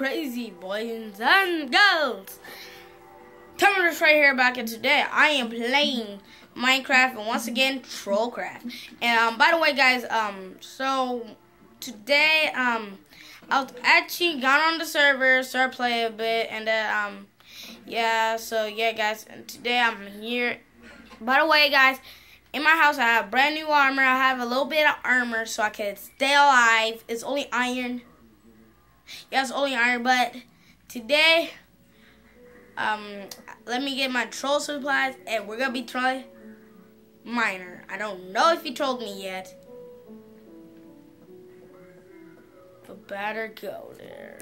crazy boys and girls? Terminus right here back and today I am playing Minecraft and once again Trollcraft. And um by the way guys, um so today um I actually got on the server, started playing a bit and then um yeah, so yeah guys, and today I'm here. By the way guys, in my house I have brand new armor. I have a little bit of armor so I can stay alive. It's only iron. Yeah, it's only iron, but today um, let me get my troll supplies, and we're gonna be trying miner. I don't know if he told me yet, but better go there.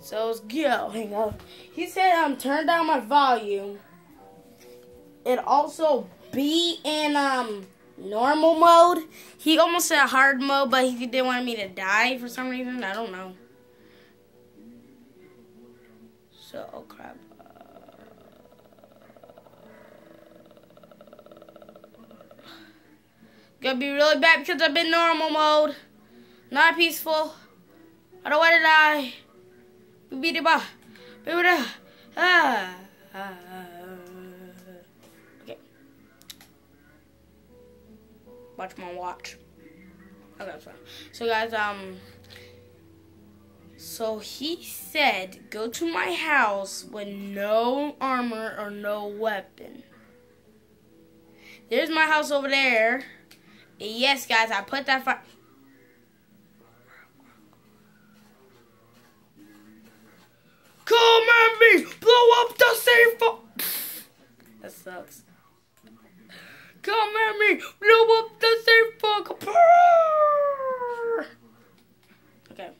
So let's go. Hang on. He said um turn down my volume. It also be in um normal mode. He almost said hard mode, but he didn't want me to die for some reason. I don't know. So, oh crap. Gonna be really bad because I've been normal mode. Not peaceful. I don't want to die. Beat Ah. ah. My watch. Okay, so, so guys, um, so he said, go to my house with no armor or no weapon. There's my house over there. yes, guys, I put that fire. Come at me! Blow up the safe! that sucks. Come at me! Blow up the safe fuck! Okay.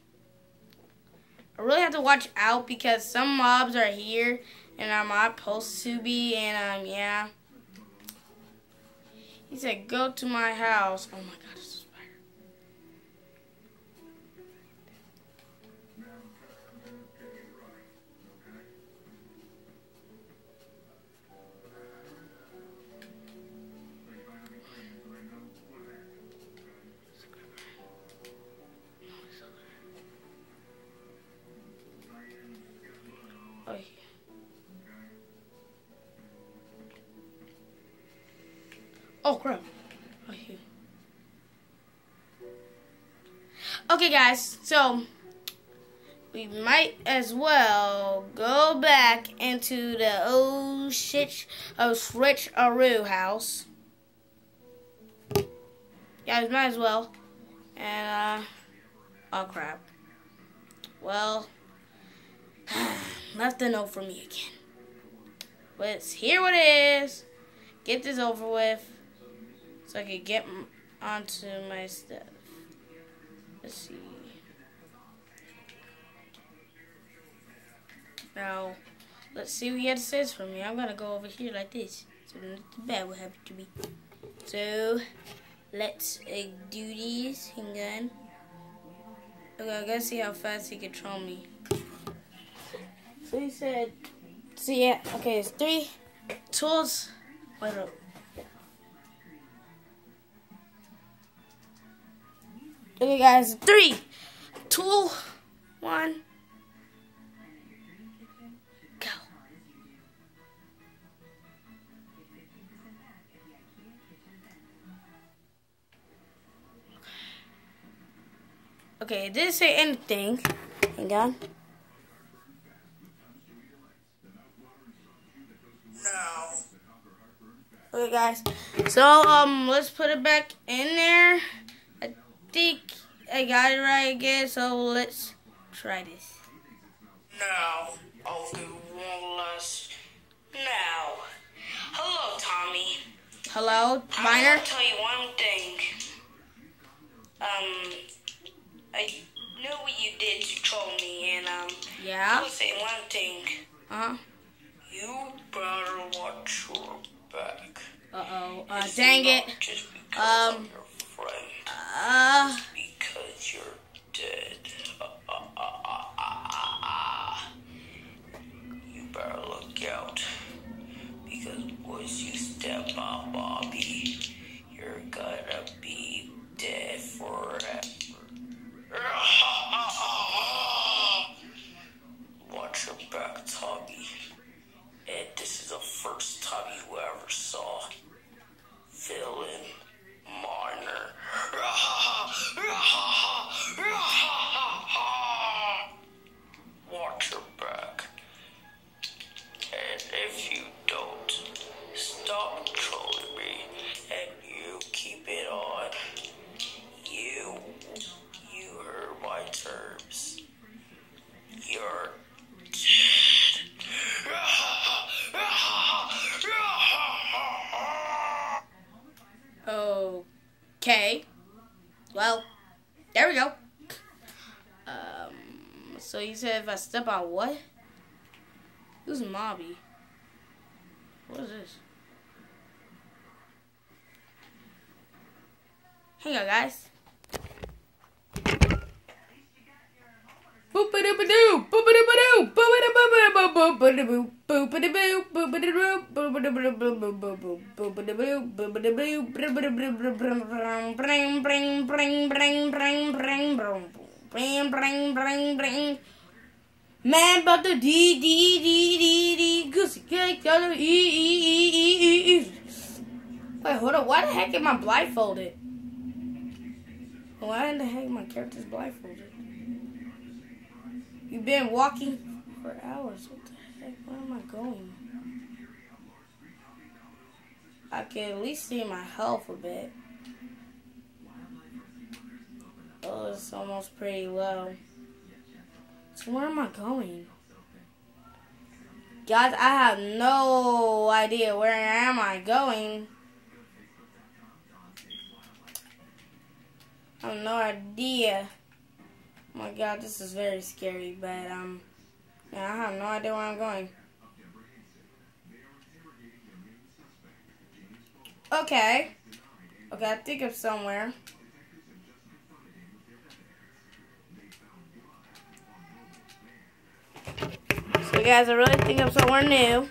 I really have to watch out because some mobs are here and I'm not supposed to be and um yeah. He said go to my house. Oh my god. Oh crap. Okay guys, so we might as well go back into the old shit oh switch house. Yeah, we might as well. And uh oh crap. Well nothing over for me again. Let's hear what it is. Get this over with so I could get onto my stuff. Let's see. Now, let's see what had to for me. I'm gonna go over here like this, so nothing bad will happen to me. So, let's uh, do this. Hang on. Okay, I gotta see how fast he can troll me. So he said, so yeah, okay, it's three tools. Wait up. Okay, guys. Three, two, one. Go. Okay, it didn't say anything. Hang on. No. Okay, guys. So, um, let's put it back in there think I got it right again, so let's try this. Now, I'll do one last. Now, hello, Tommy. Hello, Miner. I want to tell you one thing. Um, I knew what you did to troll me, and um, yeah. I will say one thing. Uh huh. You better watch your back. Uh oh. Uh, dang it. Um. Uh. Because you're dead. Okay. Well, there we go. Um, so you said if I step on what? Who's Mobby? What is this? Hang on, guys. Man, but the D D D D D goosey cake color E E E E E. Wait, hold on. Why the heck am I blindfolded? Why in the heck my character's blindfolded? You've been walking for hours. What the Where am I going? I can at least see my health a bit. Oh, it's almost pretty low. So where am I going? Guys, I have no idea where am I going. I have no idea. Oh my god, this is very scary, but um, yeah, I have no idea where I'm going. Okay. Okay, I think of somewhere. So guys, I really think of somewhere new.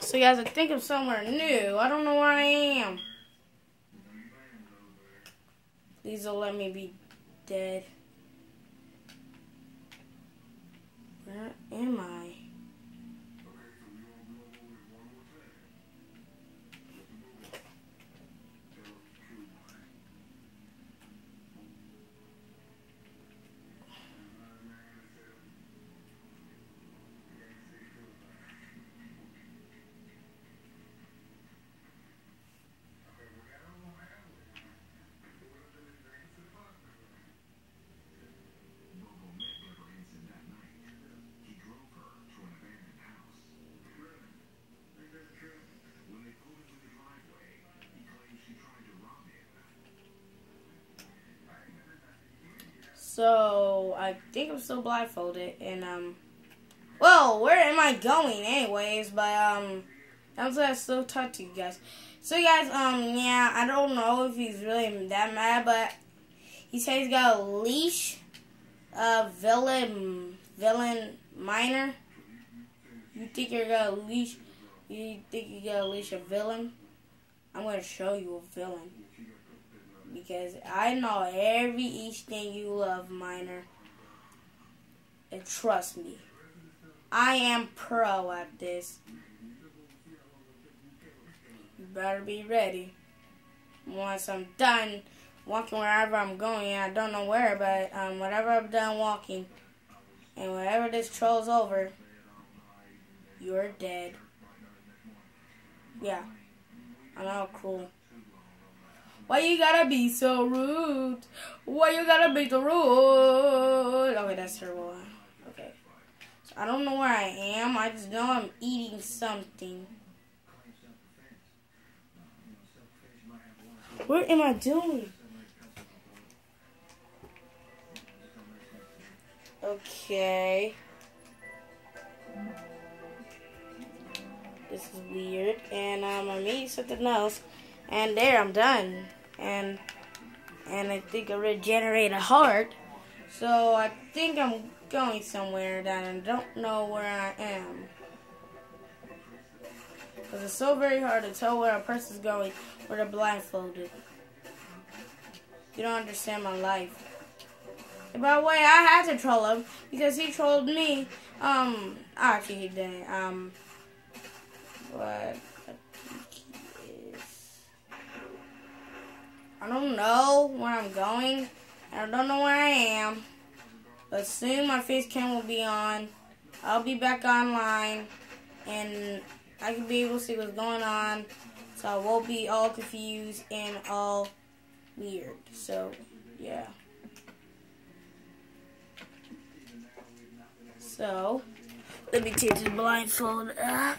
So guys, I think of somewhere new. I don't know where I am. Don't let me be dead. So I think I'm still blindfolded, and um, well, where am I going, anyways? But um, I'm gonna still talk to you guys. So guys, um, yeah, I don't know if he's really that mad, but he said he's got a leash, uh, villain, villain Miner. You think you're gonna leash? You think you got a leash a villain? I'm gonna show you a villain because I know every each thing you love, Miner. And trust me, I am pro at this. You better be ready. Once I'm done walking wherever I'm going, I don't know where, but um, whatever I'm done walking, and whenever this troll's over, you're dead. Yeah, I know, cruel. Why you gotta be so rude? Why you gotta be so rude? Okay, that's terrible. Okay. So I don't know where I am. I just know I'm eating something. What am I doing? Okay. This is weird. And um, I'm eating something else. And there, I'm done. And and I think I regenerate a heart. So I think I'm going somewhere that I don't know where I am. Because it's so very hard to tell where a person's going when they're blindfolded. You don't understand my life. And by the way, I had to troll him because he trolled me. Um, actually he didn't. Um, but I don't know where I'm going. I don't know where I am. But soon my face cam will be on. I'll be back online. And I can be able to see what's going on. So I won't be all confused and all weird. So, yeah. So, Let me take this blindfold off.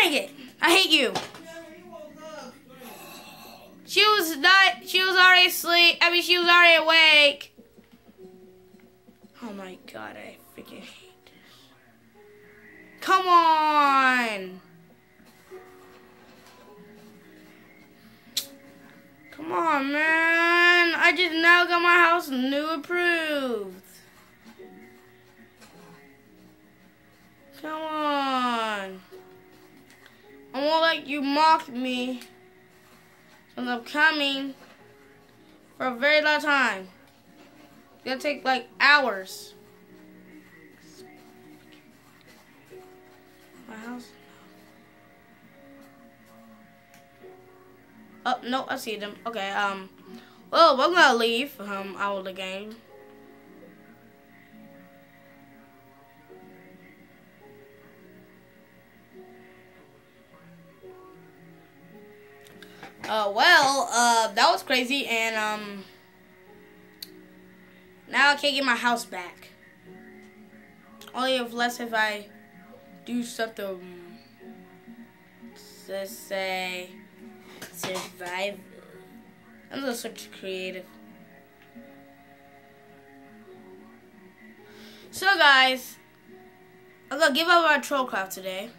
Dang it! I hate you. She was not. She was already asleep. I mean, she was already awake. Oh my god! I freaking hate this. Come on. Come on, man. I just now got my house new approved. Come on. I won't let you mock me. Because I'm coming for a very long time. It's gonna take like hours. My house. Oh no, I see them. Okay, um well we're gonna leave um out of the game. Uh well, uh that was crazy and um now I can't get my house back. Only if less if I do something let's say survive. I'm just such creative. So guys, I'm gonna give up our trollcraft today.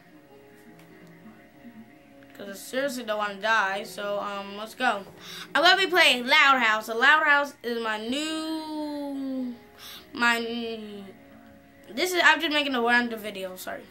I seriously don't want to die. So um, let's go. I'm gonna be playing Loud House. The Loud House is my new, my. This is I'm just making a random video. Sorry.